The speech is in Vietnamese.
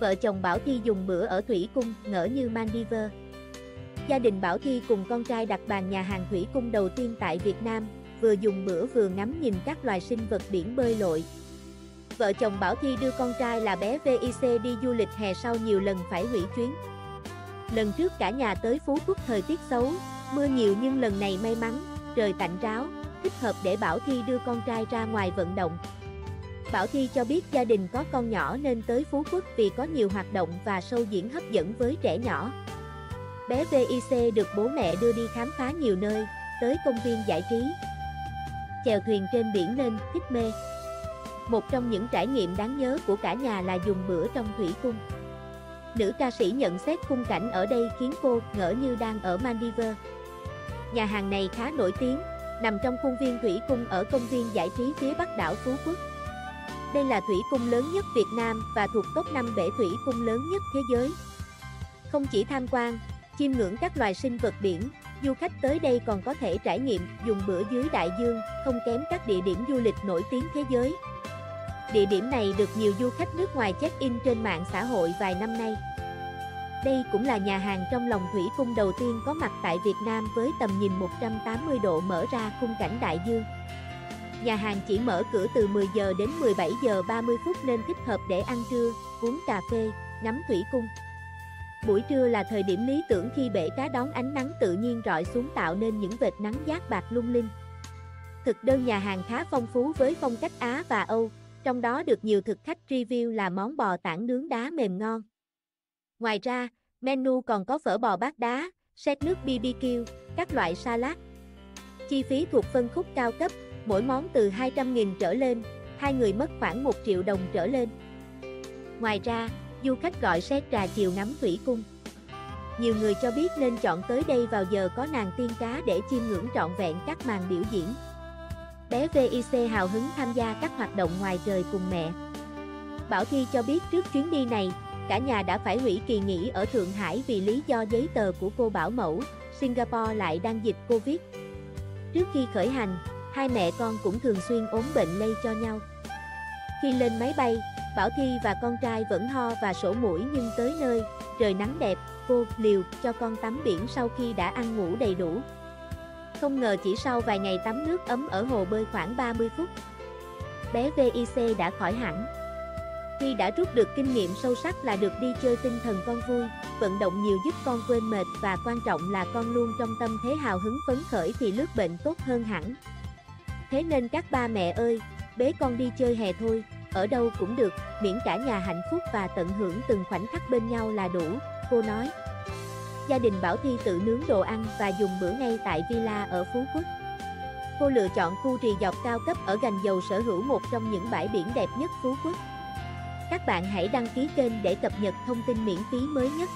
vợ chồng Bảo Thi dùng bữa ở Thủy Cung, ngỡ như Maldives. Gia đình Bảo Thi cùng con trai đặt bàn nhà hàng Thủy Cung đầu tiên tại Việt Nam, vừa dùng bữa vừa ngắm nhìn các loài sinh vật biển bơi lội. Vợ chồng Bảo Thi đưa con trai là bé VIC đi du lịch hè sau nhiều lần phải hủy chuyến. Lần trước cả nhà tới Phú Quốc thời tiết xấu, mưa nhiều nhưng lần này may mắn, trời tạnh ráo, thích hợp để Bảo Thi đưa con trai ra ngoài vận động. Bảo Thi cho biết gia đình có con nhỏ nên tới Phú Quốc vì có nhiều hoạt động và show diễn hấp dẫn với trẻ nhỏ. Bé VIC được bố mẹ đưa đi khám phá nhiều nơi, tới công viên giải trí. Chèo thuyền trên biển nên thích mê. Một trong những trải nghiệm đáng nhớ của cả nhà là dùng bữa trong thủy cung. Nữ ca sĩ nhận xét khung cảnh ở đây khiến cô ngỡ như đang ở Maldives. Nhà hàng này khá nổi tiếng, nằm trong khuôn viên thủy cung ở công viên giải trí phía bắc đảo Phú Quốc. Đây là thủy cung lớn nhất Việt Nam và thuộc top 5 bể thủy cung lớn nhất thế giới. Không chỉ tham quan, chiêm ngưỡng các loài sinh vật biển, du khách tới đây còn có thể trải nghiệm dùng bữa dưới đại dương, không kém các địa điểm du lịch nổi tiếng thế giới. Địa điểm này được nhiều du khách nước ngoài check-in trên mạng xã hội vài năm nay. Đây cũng là nhà hàng trong lòng thủy cung đầu tiên có mặt tại Việt Nam với tầm nhìn 180 độ mở ra khung cảnh đại dương. Nhà hàng chỉ mở cửa từ 10 giờ đến 17 giờ 30 phút nên thích hợp để ăn trưa, uống cà phê, ngắm thủy cung. Buổi trưa là thời điểm lý tưởng khi bể cá đón ánh nắng tự nhiên rọi xuống tạo nên những vệt nắng giác bạc lung linh. Thực đơn nhà hàng khá phong phú với phong cách Á và Âu, trong đó được nhiều thực khách review là món bò tảng nướng đá mềm ngon. Ngoài ra, menu còn có phở bò bát đá, set nước BBQ, các loại salad. Chi phí thuộc phân khúc cao cấp, mỗi món từ 200.000 trở lên, hai người mất khoảng 1 triệu đồng trở lên. Ngoài ra, du khách gọi xét trà chiều ngắm thủy cung. Nhiều người cho biết nên chọn tới đây vào giờ có nàng tiên cá để chiêm ngưỡng trọn vẹn các màn biểu diễn. Bé VIC hào hứng tham gia các hoạt động ngoài trời cùng mẹ. Bảo Thi cho biết trước chuyến đi này, cả nhà đã phải hủy kỳ nghỉ ở Thượng Hải vì lý do giấy tờ của cô bảo mẫu, Singapore lại đang dịch Covid. Trước khi khởi hành, hai mẹ con cũng thường xuyên ốm bệnh lây cho nhau. Khi lên máy bay, Bảo Thi và con trai vẫn ho và sổ mũi nhưng tới nơi, trời nắng đẹp, cô liều cho con tắm biển sau khi đã ăn ngủ đầy đủ. Không ngờ chỉ sau vài ngày tắm nước ấm ở hồ bơi khoảng 30 phút, bé VIC đã khỏi hẳn. Khi đã rút được kinh nghiệm sâu sắc là được đi chơi tinh thần con vui, vận động nhiều giúp con quên mệt và quan trọng là con luôn trong tâm thế hào hứng phấn khởi thì lướt bệnh tốt hơn hẳn. Thế nên các ba mẹ ơi, bế con đi chơi hè thôi, ở đâu cũng được, miễn cả nhà hạnh phúc và tận hưởng từng khoảnh khắc bên nhau là đủ, cô nói. Gia đình Bảo Thi tự nướng đồ ăn và dùng bữa ngay tại villa ở Phú Quốc. Cô lựa chọn khu trì dọc cao cấp ở Gành Dầu sở hữu một trong những bãi biển đẹp nhất Phú Quốc. Các bạn hãy đăng ký kênh để cập nhật thông tin miễn phí mới nhất.